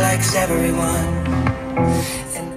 likes everyone. And